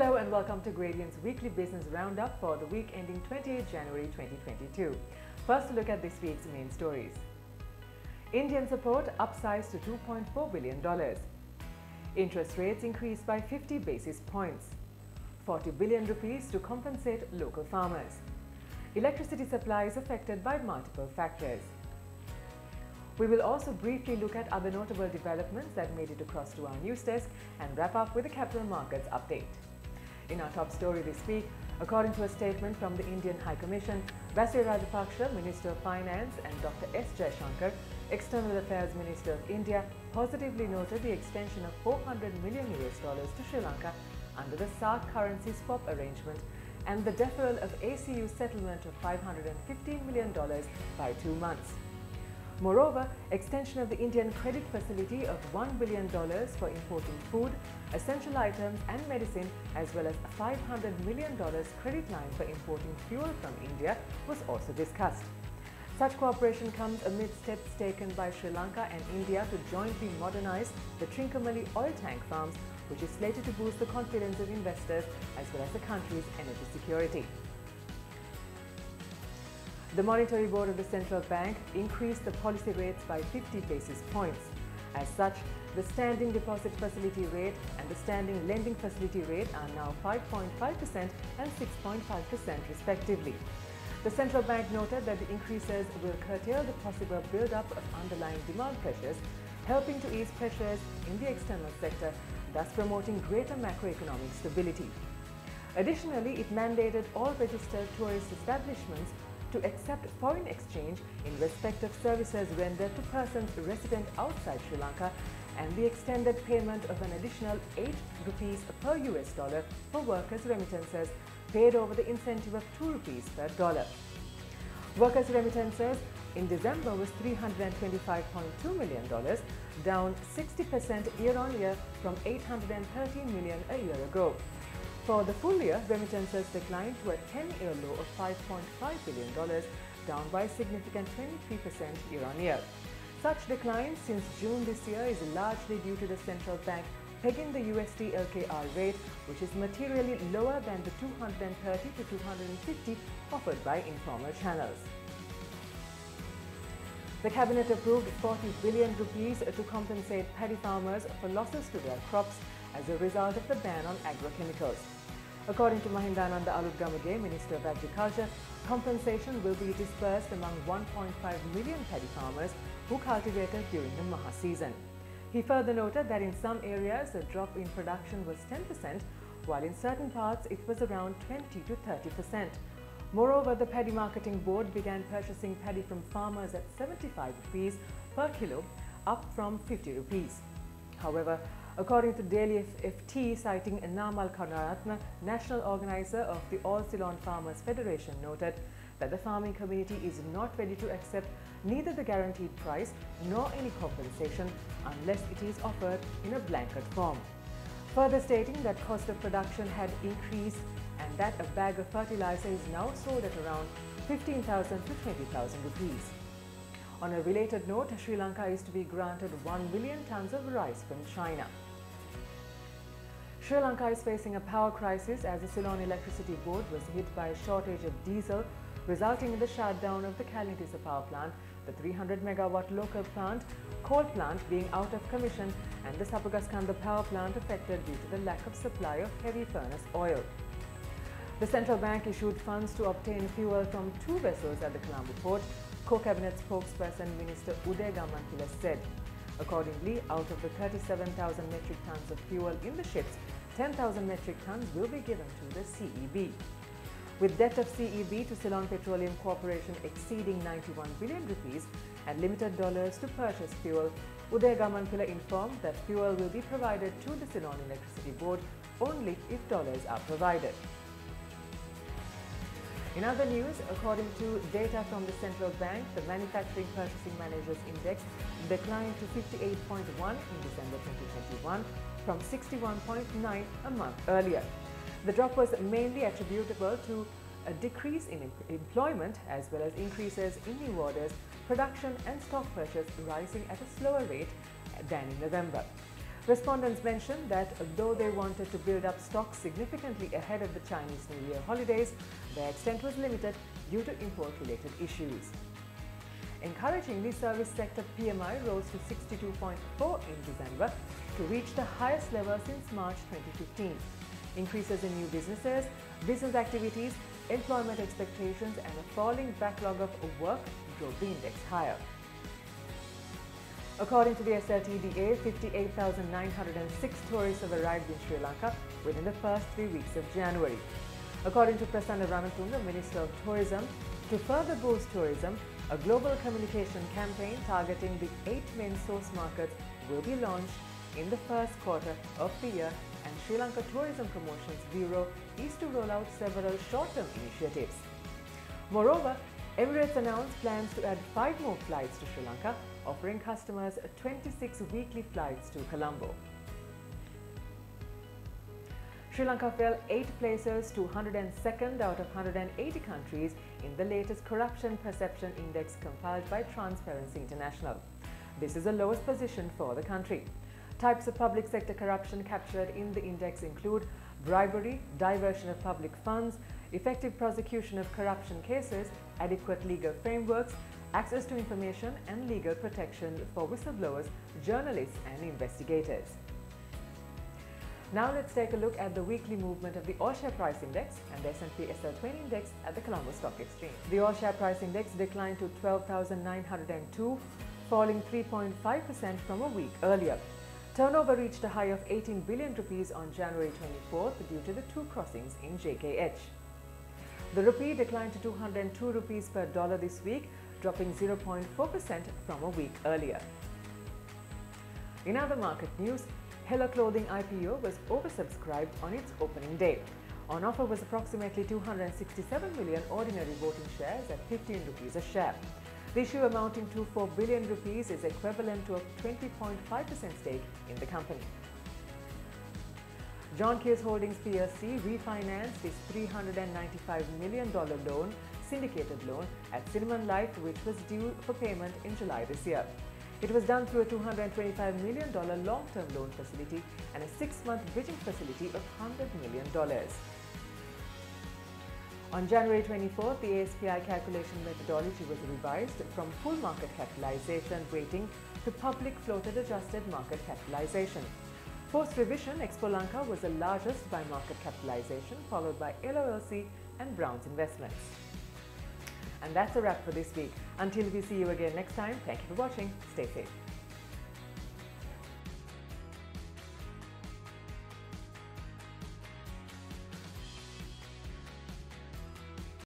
Hello and welcome to Gradient's weekly business roundup for the week ending 28 January 2022. First, a look at this week's main stories. Indian support upsized to $2.4 billion. Interest rates increased by 50 basis points. 40 billion rupees to compensate local farmers. Electricity supply is affected by multiple factors. We will also briefly look at other notable developments that made it across to our news desk and wrap up with the capital markets update. In our top story this week, according to a statement from the Indian High Commission, Basil Rajapaksa, Minister of Finance, and Dr. S. Jaishankar, External Affairs Minister of India, positively noted the extension of 400 million US dollars to Sri Lanka under the SAARC currency swap arrangement and the deferral of ACU settlement of $515 million by two months. Moreover, extension of the Indian credit facility of $1 billion for importing food, essential items and medicine as well as $500 million credit line for importing fuel from India was also discussed. Such cooperation comes amid steps taken by Sri Lanka and India to jointly modernize the Trincomalee oil tank farms, which is slated to boost the confidence of investors as well as the country's energy security. The Monetary Board of the Central Bank increased the policy rates by 50 basis points. As such, the standing deposit facility rate and the standing lending facility rate are now 5.5% and 6.5% respectively. The central bank noted that the increases will curtail the possible build-up of underlying demand pressures, helping to ease pressures in the external sector, thus promoting greater macroeconomic stability. Additionally, it mandated all registered tourist establishments to accept foreign exchange in respect of services rendered to persons resident outside Sri Lanka and the extended payment of an additional 8 rupees per US dollar for workers' remittances paid over the incentive of 2 rupees per dollar. Workers' remittances in December was $325.2 million, down 60% year on year from 813 million a year ago. For the full year, remittances declined to a 10-year low of $5.5 billion, down by a significant 23% year on year. Such decline since June this year is largely due to the central bank pegging the USD LKR rate, which is materially lower than the 230 to 250 offered by informal channels. The cabinet approved 40 billion rupees to compensate paddy farmers for losses to their crops as a result of the ban on agrochemicals. According to Mahindananda Aluthgamage, Minister of Agriculture, compensation will be disbursed among 1.5 million paddy farmers who cultivated during the Maha season. He further noted that in some areas the drop in production was 10%, while in certain parts it was around 20 to 30%. Moreover, the Paddy Marketing Board began purchasing paddy from farmers at 75 rupees per kilo, up from 50 rupees. However, According to Daily FT, citing Namal Karunaratne, national organizer of the All Ceylon Farmers Federation, noted that the farming community is not ready to accept neither the guaranteed price nor any compensation unless it is offered in a blanket form. Further stating that cost of production had increased and that a bag of fertilizer is now sold at around 15,000 to 20,000 rupees. On a related note, Sri Lanka is to be granted 1 million tons of rice from China. Sri Lanka is facing a power crisis as the Ceylon Electricity Board was hit by a shortage of diesel, resulting in the shutdown of the Kelanitissa power plant, the 300 megawatt local plant, coal plant being out of commission, and the Sapugaskanda power plant affected due to the lack of supply of heavy furnace oil. The central bank issued funds to obtain fuel from two vessels at the Colombo port, co-cabinet spokesperson Minister Uday Gammanpila said. Accordingly, out of the 37,000 metric tons of fuel in the ships, 10,000 metric tons will be given to the CEB. With debt of CEB to Ceylon Petroleum Corporation exceeding 91 billion rupees and limited dollars to purchase fuel, Uday Gammanpila informed that fuel will be provided to the Ceylon Electricity Board only if dollars are provided. In other news, according to data from the central bank, the manufacturing purchasing managers index declined to 58.1 in December 2021 from 61.9 a month earlier. The drop was mainly attributable to a decrease in employment as well as increases in new orders, production and stock purchase rising at a slower rate than in November. Respondents mentioned that though they wanted to build up stocks significantly ahead of the Chinese New Year holidays, their extent was limited due to import-related issues. Encouragingly, the service sector PMI rose to 62.4 in December to reach the highest level since March 2015. Increases in new businesses, business activities, employment expectations and a falling backlog of work drove the index higher. According to the SLTDA, 58,906 tourists have arrived in Sri Lanka within the first three weeks of January. According to Prasanna Ranatunga, Minister of Tourism, to further boost tourism, a global communication campaign targeting the eight main source markets will be launched in the first quarter of the year and Sri Lanka Tourism Promotions Bureau is to roll out several short-term initiatives. Moreover, Emirates announced plans to add five more flights to Sri Lanka, offering customers 26 weekly flights to Colombo. Sri Lanka fell 8 places to 102nd out of 180 countries in the latest Corruption Perception Index compiled by Transparency International. This is the lowest position for the country. Types of public sector corruption captured in the index include bribery, diversion of public funds, effective prosecution of corruption cases, adequate legal frameworks, access to information and legal protection for whistleblowers, journalists and investigators. Now let's take a look at the weekly movement of the All Share Price Index and the S&P SL20 Index at the Colombo Stock Exchange. The All Share Price Index declined to 12,902, falling 3.5% from a week earlier. Turnover reached a high of 18 billion rupees on January 24th due to the two crossings in JKH. The rupee declined to 202 rupees per dollar this week, dropping 0.4% from a week earlier. In other market news, Hela Clothing IPO was oversubscribed on its opening day. On offer was approximately 267 million ordinary voting shares at 15 rupees a share. The issue amounting to 4 billion rupees is equivalent to a 20.5% stake in the company. John Keells Holdings plc refinanced its $395 million loan, syndicated loan at Cinnamon Life which was due for payment in July this year. It was done through a $225 million long-term loan facility and a six-month bridging facility of $100 million. On January 24th, the ASPI calculation methodology was revised from full market capitalization weighting to public floated adjusted market capitalization. Post revision, Expo Lanka was the largest by market capitalization, followed by LOLC and Browns Investments. And that's a wrap for this week. Until we see you again next time, thank you for watching. Stay safe.